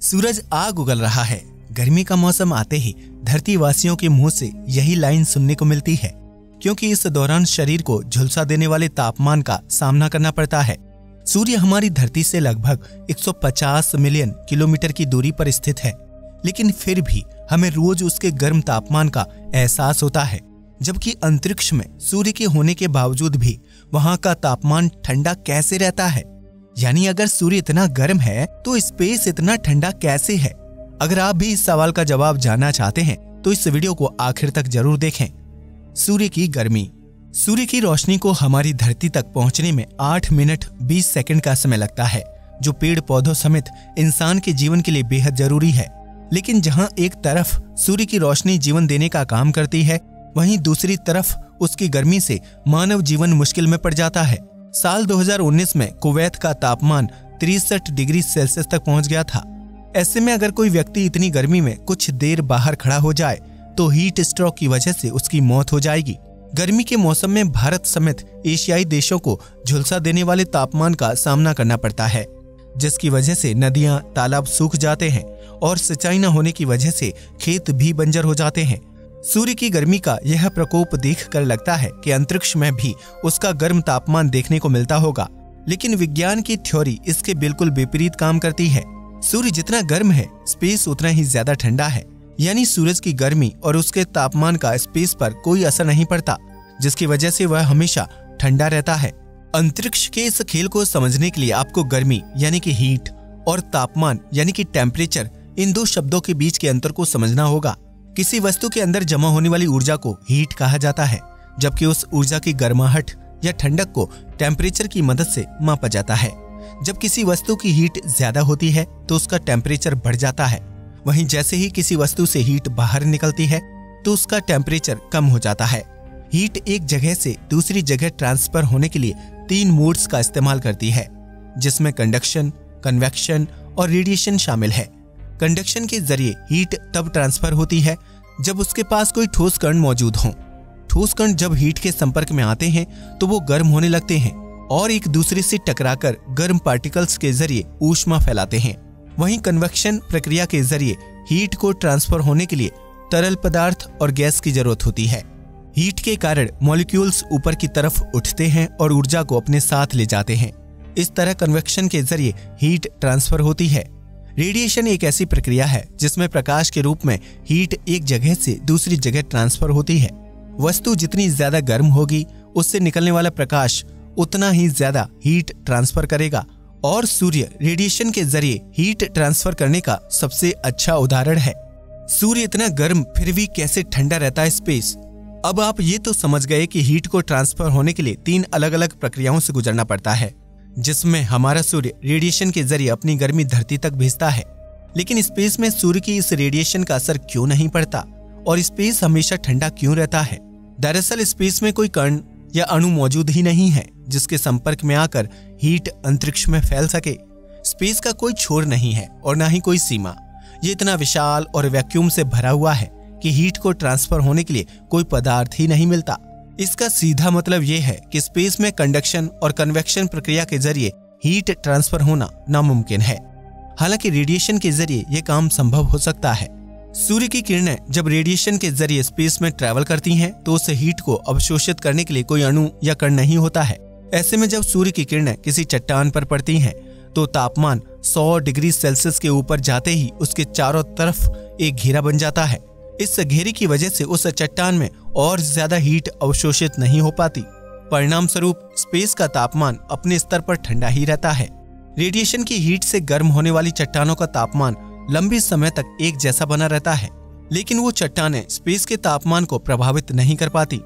सूरज आग उगल रहा है। गर्मी का मौसम आते ही धरती वासियों के मुँह से यही लाइन सुनने को मिलती है, क्योंकि इस दौरान शरीर को झुलसा देने वाले तापमान का सामना करना पड़ता है। सूर्य हमारी धरती से लगभग 150 मिलियन किलोमीटर की दूरी पर स्थित है, लेकिन फिर भी हमें रोज उसके गर्म तापमान का एहसास होता है, जबकि अंतरिक्ष में सूर्य के होने के बावजूद भी वहाँ का तापमान ठंडा कैसे रहता है? यानी अगर सूर्य इतना गर्म है तो स्पेस इतना ठंडा कैसे है? अगर आप भी इस सवाल का जवाब जानना चाहते हैं तो इस वीडियो को आखिर तक ज़रूर देखें। सूर्य की गर्मी। सूर्य की रोशनी को हमारी धरती तक पहुँचने में 8 मिनट 20 सेकंड का समय लगता है, जो पेड़ पौधों समेत इंसान के जीवन के लिए बेहद ज़रूरी है। लेकिन जहाँ एक तरफ़ सूर्य की रोशनी जीवन देने का काम करती है, वहीं दूसरी तरफ़ उसकी गर्मी से मानव जीवन मुश्किल में पड़ जाता है। साल 2019 में कुवैत का तापमान तिरसठ डिग्री सेल्सियस तक पहुँच गया था। ऐसे में अगर कोई व्यक्ति इतनी गर्मी में कुछ देर बाहर खड़ा हो जाए तो हीट स्ट्रोक की वजह से उसकी मौत हो जाएगी। गर्मी के मौसम में भारत समेत एशियाई देशों को झुलसा देने वाले तापमान का सामना करना पड़ता है, जिसकी वजह से नदियाँ, तालाब सूख जाते हैं और सिंचाई न होने की वजह से खेत भी बंजर हो जाते हैं। सूर्य की गर्मी का यह प्रकोप देख कर लगता है कि अंतरिक्ष में भी उसका गर्म तापमान देखने को मिलता होगा। लेकिन विज्ञान की थ्योरी इसके बिल्कुल विपरीत काम करती है। सूर्य जितना गर्म है स्पेस उतना ही ज़्यादा ठंडा है। यानी सूरज की गर्मी और उसके तापमान का स्पेस पर कोई असर नहीं पड़ता, जिसकी वजह से वह हमेशा ठंडा रहता है। अंतरिक्ष के इस खेल को समझने के लिए आपको गर्मी, यानी कि हीट और तापमान, यानी कि टेम्परेचर इन दो शब्दों के बीच के अंतर को समझना होगा। किसी वस्तु के अंदर जमा होने वाली ऊर्जा को हीट कहा जाता है, जबकि उस ऊर्जा की गर्माहट या ठंडक को टेम्परेचर की मदद से मापा जाता है। जब किसी वस्तु की हीट ज़्यादा होती है तो उसका टेम्परेचर बढ़ जाता है। वहीं जैसे ही किसी वस्तु से हीट बाहर निकलती है तो उसका टेम्परेचर कम हो जाता है। हीट एक जगह से दूसरी जगह ट्रांसफ़र होने के लिए तीन मोड्स का इस्तेमाल करती है, जिसमें कंडक्शन कन्वेक्शन और रेडिएशन शामिल है। कंडक्शन के ज़रिए हीट तब ट्रांसफ़र होती है जब उसके पास कोई ठोस कण मौजूद हो। ठोस कण जब हीट के संपर्क में आते हैं तो वो गर्म होने लगते हैं और एक दूसरे से टकराकर गर्म पार्टिकल्स के ज़रिए ऊष्मा फैलाते हैं। वहीं कन्वेक्शन प्रक्रिया के ज़रिए हीट को ट्रांसफ़र होने के लिए तरल पदार्थ और गैस की ज़रूरत होती है। हीट के कारण मॉलिक्यूल्स ऊपर की तरफ़ उठते हैं और ऊर्जा को अपने साथ ले जाते हैं। इस तरह कन्वेक्शन के ज़रिए हीट ट्रांसफ़र होती है। रेडिएशन एक ऐसी प्रक्रिया है जिसमें प्रकाश के रूप में हीट एक जगह से दूसरी जगह ट्रांसफ़र होती है। वस्तु जितनी ज़्यादा गर्म होगी, उससे निकलने वाला प्रकाश उतना ही ज़्यादा हीट ट्रांसफ़र करेगा। और सूर्य रेडिएशन के ज़रिए हीट ट्रांसफ़र करने का सबसे अच्छा उदाहरण है। सूर्य इतना गर्म, फिर भी कैसे ठंडा रहता है स्पेस अब आप ये तो समझ गए कि हीट को ट्रांसफ़र होने के लिए तीन अलग अलग प्रक्रियाओं से गुजरना पड़ता है। जिसमें हमारा सूर्य रेडिएशन के ज़रिए अपनी गर्मी धरती तक भेजता है। लेकिन स्पेस में सूर्य की इस रेडिएशन का असर क्यों नहीं पड़ता? और स्पेस हमेशा ठंडा क्यों रहता है? दरअसल स्पेस में कोई कण या अणु मौजूद ही नहीं है, जिसके संपर्क में आकर हीट अंतरिक्ष में फैल सके। स्पेस का कोई छोर नहीं है और ना ही कोई सीमा। ये इतना विशाल और वैक्यूम से भरा हुआ है कि हीट को ट्रांसफ़र होने के लिए कोई पदार्थ ही नहीं मिलता। इसका सीधा मतलब ये है कि स्पेस में कंडक्शन और कन्वेक्शन प्रक्रिया के ज़रिए हीट ट्रांसफ़र होना नामुमकिन है। हालाँकि रेडिएशन के ज़रिए ये काम संभव हो सकता है। सूर्य की किरणें जब रेडिएशन के ज़रिए स्पेस में ट्रेवल करती हैं तो उस हीट को अवशोषित करने के लिए कोई अणु या कण नहीं होता है। ऐसे में जब सूर्य की किरणें किसी चट्टान पर पड़ती हैं तो तापमान 100 डिग्री सेल्सियस के ऊपर जाते ही उसके चारों तरफ़ एक घेरा बन जाता है। इस घेरे की वजह से उस चट्टान में और ज़्यादा हीट अवशोषित नहीं हो पाती। परिणाम स्वरूप स्पेस का तापमान अपने स्तर पर ठंडा ही रहता है। रेडिएशन की हीट से गर्म होने वाली चट्टानों का तापमान लंबे समय तक एक जैसा बना रहता है, लेकिन वो चट्टाने स्पेस के तापमान को प्रभावित नहीं कर पाती।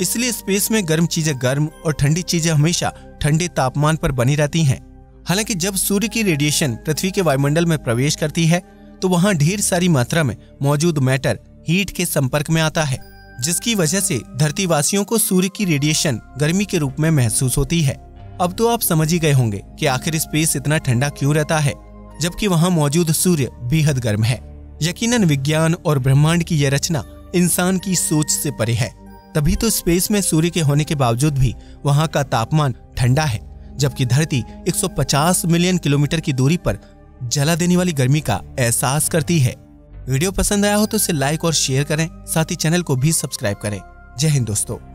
इसलिए स्पेस में गर्म चीज़ें गर्म और ठंडी चीज़ें हमेशा ठंडे तापमान पर बनी रहती हैं। हालाँकि जब सूर्य की रेडिएशन पृथ्वी के वायुमंडल में प्रवेश करती है तो वहाँ ढेर सारी मात्रा में मौजूद मैटर हीट के संपर्क में आता है, जिसकी वजह से धरती वासियों को सूर्य की रेडिएशन गर्मी के रूप में महसूस होती है। अब तो आप समझ ही गए होंगे कि आखिर स्पेस इतना ठंडा क्यों रहता है, जबकि वहाँ मौजूद सूर्य बेहद गर्म है। यकीनन विज्ञान और ब्रह्मांड की यह रचना इंसान की सोच से परे है। तभी तो स्पेस में सूर्य के होने के बावजूद भी वहाँ का तापमान ठंडा है, जबकि धरती 150 मिलियन किलोमीटर की दूरी पर जला देने वाली गर्मी का एहसास करती है। वीडियो पसंद आया हो तो इसे लाइक और शेयर करें। साथ ही चैनल को भी सब्सक्राइब करें। जय हिंद दोस्तों।